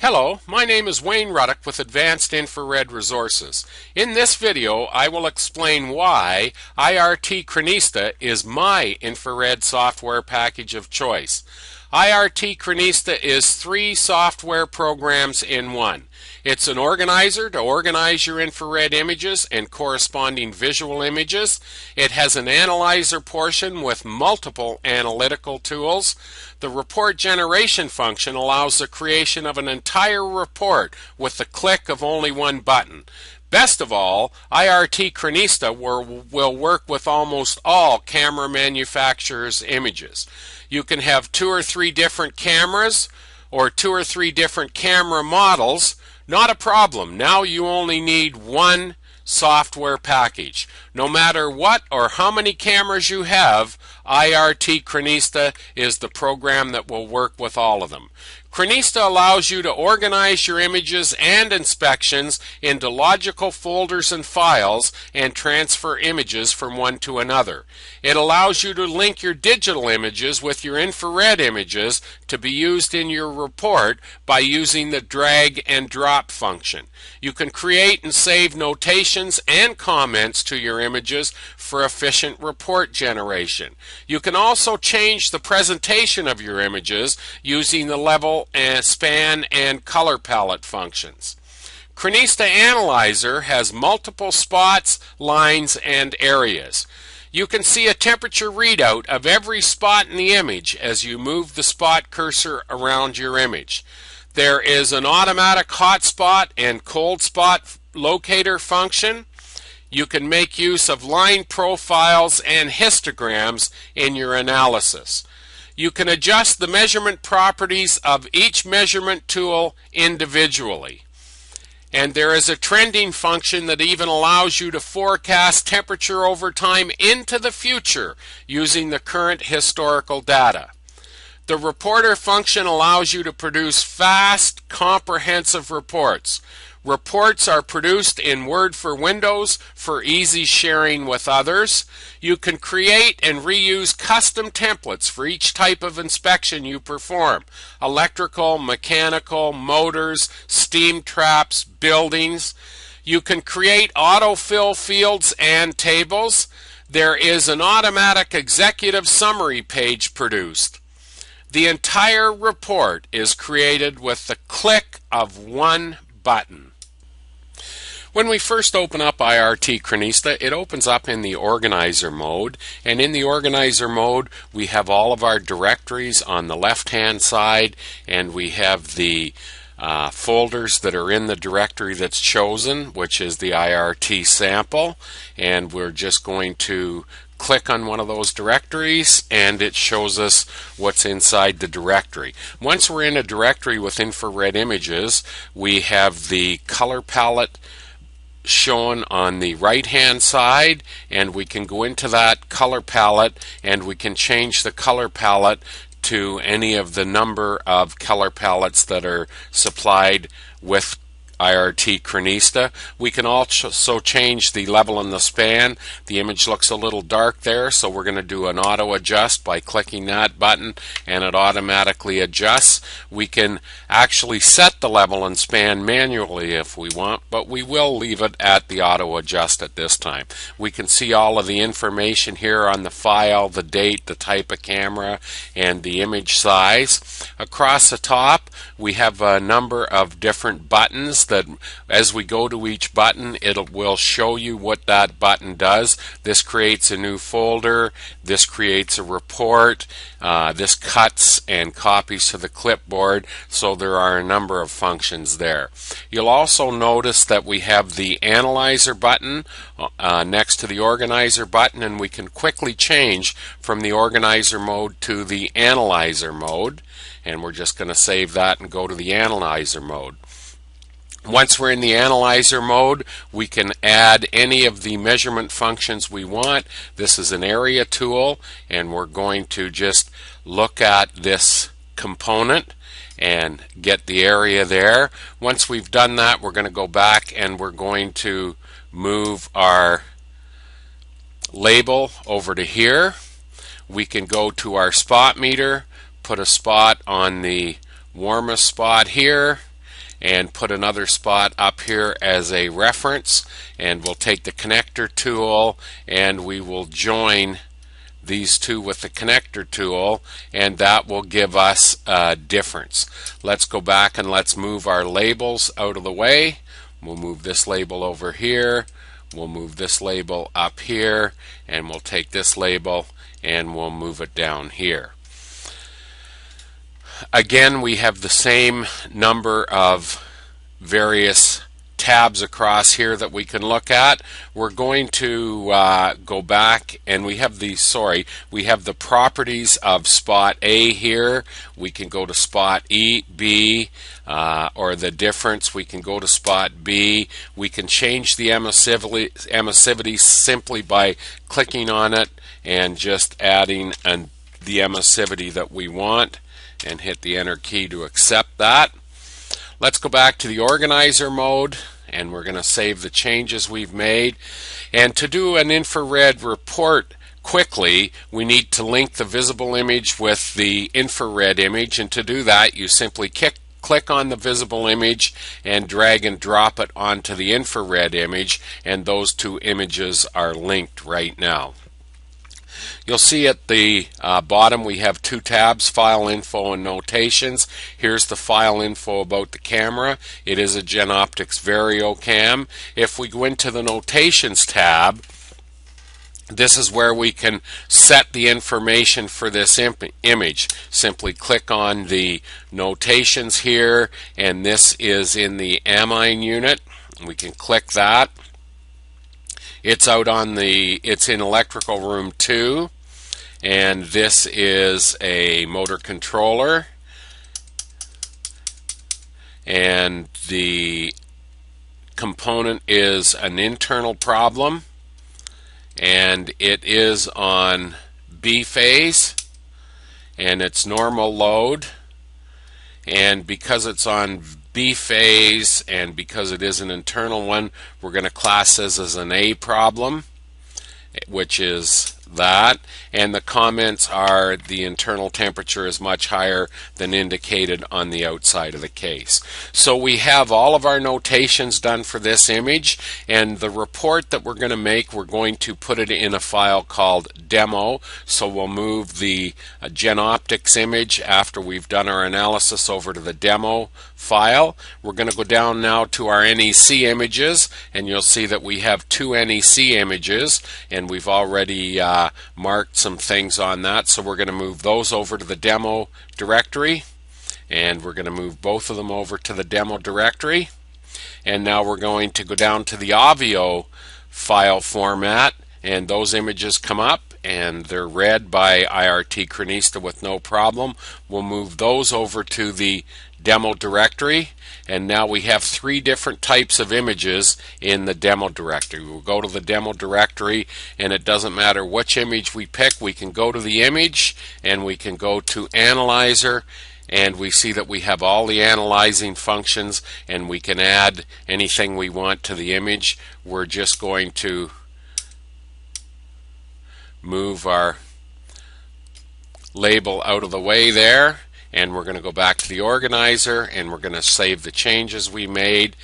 Hello, my name is Wayne Ruddock with Advanced Infrared Resources. In this video, I will explain why IRT Cronista is my infrared software package of choice. IRT Cronista is three software programs in one. It's an organizer to organize your infrared images and corresponding visual images. It has an analyzer portion with multiple analytical tools. The report generation function allows the creation of an entire report with the click of only one button. Best of all, IRT Cronista will work with almost all camera manufacturers' images. You can have two or three different cameras or two or three different camera models not a problem. Now you only need one software package. No matter what or how many cameras you have, IRT Cronista is the program that will work with all of them. Cronista allows you to organize your images and inspections into logical folders and files and transfer images from one to another. It allows you to link your digital images with your infrared images to be used in your report by using the drag and drop function. You can create and save notations and comments to your images for efficient report generation. You can also change the presentation of your images using the level and span and color palette functions. Cronista Analyzer has multiple spots, lines, and areas. You can see a temperature readout of every spot in the image as you move the spot cursor around your image. There is an automatic hotspot and cold spot locator function. You can make use of line profiles and histograms in your analysis. You can adjust the measurement properties of each measurement tool individually. And there is a trending function that even allows you to forecast temperature over time into the future using the current historical data. The reporter function allows you to produce fast, comprehensive reports. Reports are produced in Word for Windows for easy sharing with others. You can create and reuse custom templates for each type of inspection you perform electrical, mechanical, motors, steam traps, buildings. You can create autofill fields and tables. There is an automatic executive summary page produced. The entire report is created with the click of one button. When we first open up IRT Cronista, it opens up in the organizer mode. And in the organizer mode, we have all of our directories on the left hand side, and we have the uh, folders that are in the directory that's chosen, which is the IRT sample. And we're just going to click on one of those directories and it shows us what's inside the directory. Once we're in a directory with infrared images, we have the color palette shown on the right hand side and we can go into that color palette and we can change the color palette to any of the number of color palettes that are supplied with IRT Cronista. We can also change the level and the span. The image looks a little dark there, so we're going to do an auto adjust by clicking that button and it automatically adjusts. We can actually set the level and span manually if we want, but we will leave it at the auto adjust at this time. We can see all of the information here on the file, the date, the type of camera, and the image size. Across the top, we have a number of different buttons that as we go to each button, it will show you what that button does. This creates a new folder. This creates a report. Uh, this cuts and copies to the clipboard. So there are a number of functions there. You'll also notice that we have the Analyzer button uh, next to the Organizer button, and we can quickly change from the Organizer mode to the Analyzer mode. And we're just going to save that and go to the Analyzer mode. Once we're in the analyzer mode, we can add any of the measurement functions we want. This is an area tool, and we're going to just look at this component and get the area there. Once we've done that, we're going to go back and we're going to move our label over to here. We can go to our spot meter, put a spot on the warmest spot here, and put another spot up here as a reference and we'll take the connector tool and we will join these two with the connector tool and that will give us a difference. Let's go back and let's move our labels out of the way. We'll move this label over here. We'll move this label up here and we'll take this label and we'll move it down here. Again, we have the same number of various tabs across here that we can look at. We're going to uh, go back and we have the, sorry, we have the properties of spot A here. We can go to spot E, B, uh, or the difference. We can go to spot B. We can change the emissivity, emissivity simply by clicking on it and just adding an, the emissivity that we want and hit the enter key to accept that. Let's go back to the organizer mode and we're going to save the changes we've made. And to do an infrared report quickly, we need to link the visible image with the infrared image. And to do that, you simply kick, click on the visible image and drag and drop it onto the infrared image. And those two images are linked right now. You'll see at the uh, bottom we have two tabs, File Info and Notations. Here's the file info about the camera. It is a Genoptix VarioCam. If we go into the Notations tab, this is where we can set the information for this image. Simply click on the notations here and this is in the amine unit. We can click that. It's out on the, it's in electrical room 2 and this is a motor controller. And the component is an internal problem and it is on B phase and it's normal load. And because it's on B phase and because it is an internal one we're going to class this as an A problem which is that and the comments are the internal temperature is much higher than indicated on the outside of the case. So we have all of our notations done for this image and the report that we're going to make we're going to put it in a file called demo so we'll move the uh, Genoptix image after we've done our analysis over to the demo file. We're going to go down now to our NEC images and you'll see that we have two NEC images and we've already uh, marked some things on that. So we're going to move those over to the demo directory and we're going to move both of them over to the demo directory. And now we're going to go down to the Avio file format and those images come up and they're read by IRT Cronista with no problem. We'll move those over to the demo directory and now we have three different types of images in the demo directory. We'll go to the demo directory and it doesn't matter which image we pick we can go to the image and we can go to analyzer and we see that we have all the analyzing functions and we can add anything we want to the image. We're just going to move our label out of the way there and we're going to go back to the organizer and we're going to save the changes we made.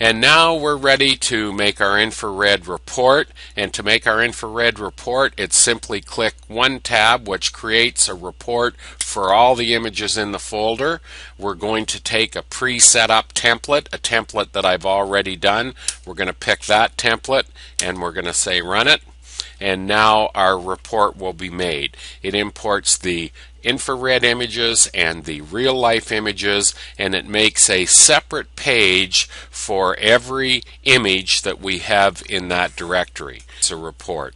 And now we're ready to make our infrared report and to make our infrared report it's simply click one tab which creates a report for all the images in the folder. We're going to take a pre-set up template a template that I've already done. We're going to pick that template and we're going to say run it and now our report will be made. It imports the infrared images and the real life images and it makes a separate page for every image that we have in that directory. It's a report.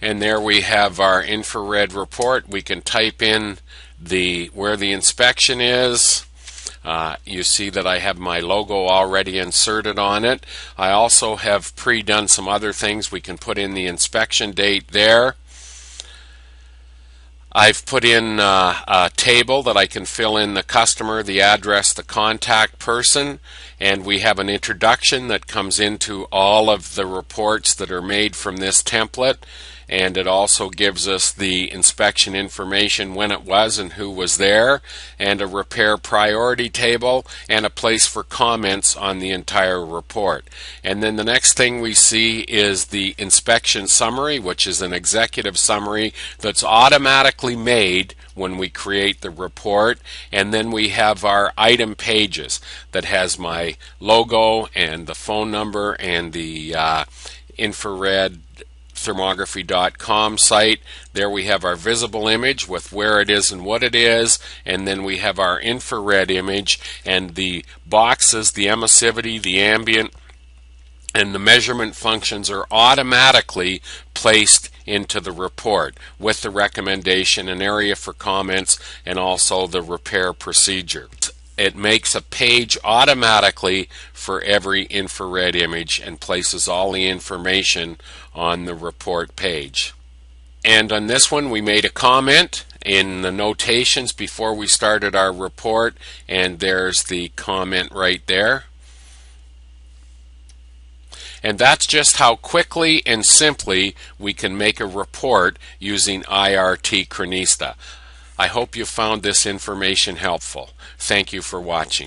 And there we have our infrared report. We can type in the where the inspection is. Uh, you see that I have my logo already inserted on it. I also have pre-done some other things. We can put in the inspection date there. I've put in uh, a table that I can fill in the customer, the address, the contact person, and we have an introduction that comes into all of the reports that are made from this template. and it also gives us the inspection information when it was and who was there, and a repair priority table, and a place for comments on the entire report. And then the next thing we see is the inspection summary, which is an executive summary that's automatically made when we create the report and then we have our item pages that has my logo and the phone number and the uh, infrared thermography.com site. There we have our visible image with where it is and what it is, and then we have our infrared image and the boxes, the emissivity, the ambient, and the measurement functions are automatically placed into the report with the recommendation, an area for comments, and also the repair procedure. It makes a page automatically for every infrared image and places all the information on the report page. And on this one, we made a comment in the notations before we started our report, and there's the comment right there. And that's just how quickly and simply we can make a report using IRT Cronista. I hope you found this information helpful. Thank you for watching.